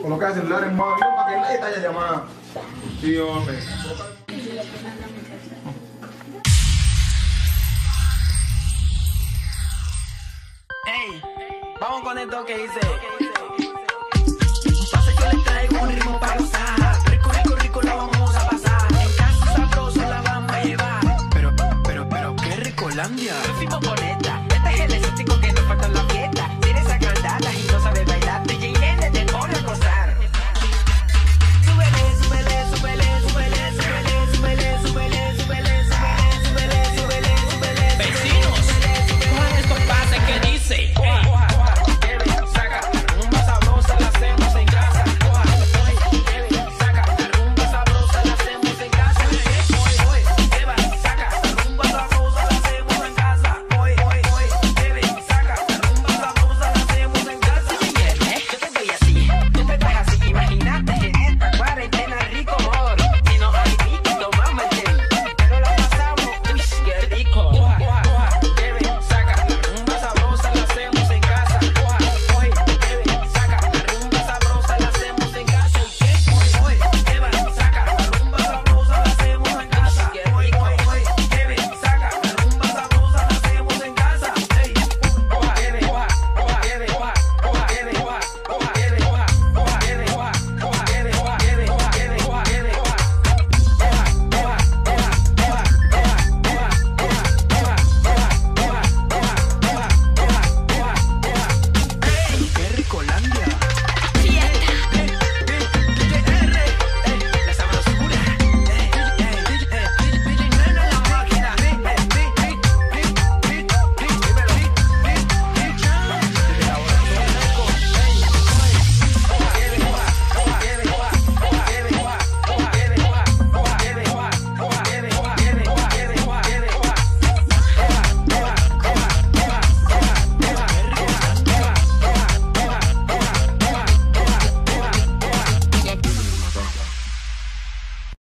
Coloca el celular en modo avión para que nadie te haya llamado. Sí, hombre. Ey, vamos con esto que dice. Pase yo le traigo un ritmo para gozar. Rico, rico, rico, la vamos a pasar. En casa sabroso la vamos a llevar. Pero, pero, pero, qué ricolandia. Yo firmo por esto. plata y no